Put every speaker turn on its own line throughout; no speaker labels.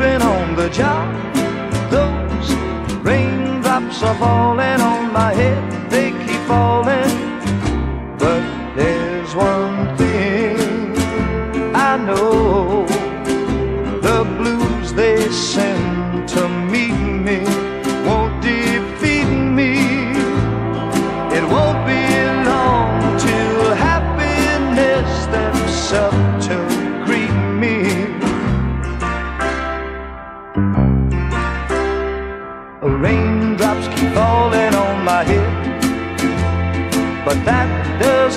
Sleeping on the job, those raindrops are falling on my head,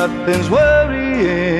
Nothing's worrying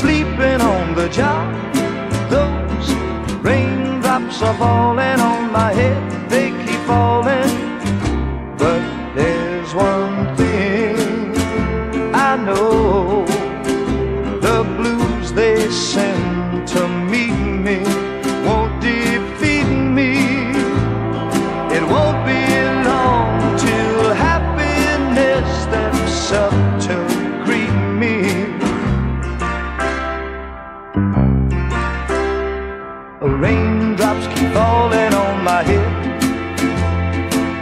Sleeping on the job, those raindrops are falling on my head, they keep falling. But there's one thing I know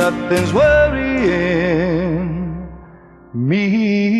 Nothing's worrying me.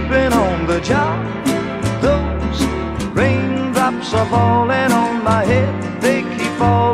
job, those raindrops are falling on my head. They keep falling.